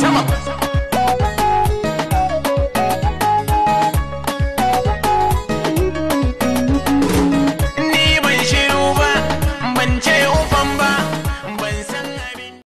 枪了。